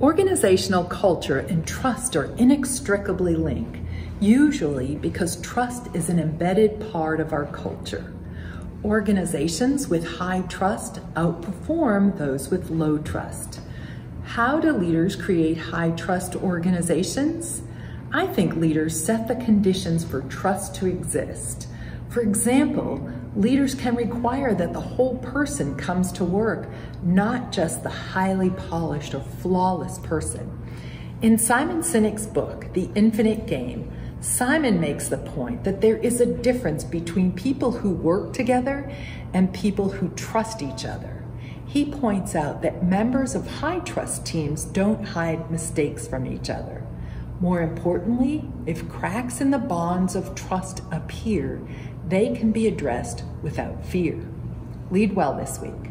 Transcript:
Organizational culture and trust are inextricably linked, usually because trust is an embedded part of our culture. Organizations with high trust outperform those with low trust. How do leaders create high trust organizations? I think leaders set the conditions for trust to exist. For example, leaders can require that the whole person comes to work, not just the highly polished or flawless person. In Simon Sinek's book, The Infinite Game, Simon makes the point that there is a difference between people who work together and people who trust each other. He points out that members of high trust teams don't hide mistakes from each other. More importantly, if cracks in the bonds of trust appear, they can be addressed without fear. Lead well this week.